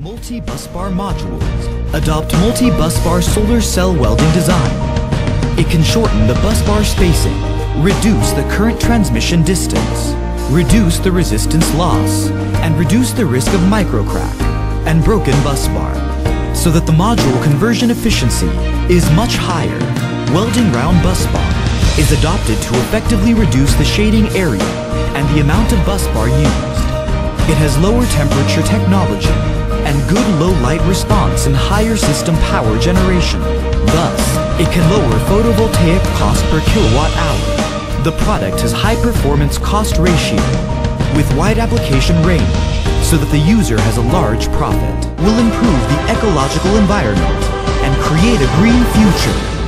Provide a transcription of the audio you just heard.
multi-busbar modules adopt multi-busbar solar cell welding design. It can shorten the busbar spacing, reduce the current transmission distance, reduce the resistance loss, and reduce the risk of microcrack and broken busbar, so that the module conversion efficiency is much higher. Welding round busbar is adopted to effectively reduce the shading area and the amount of busbar used. It has lower temperature technology and good low light response and higher system power generation. Thus, it can lower photovoltaic cost per kilowatt hour. The product has high performance cost ratio with wide application range so that the user has a large profit, will improve the ecological environment and create a green future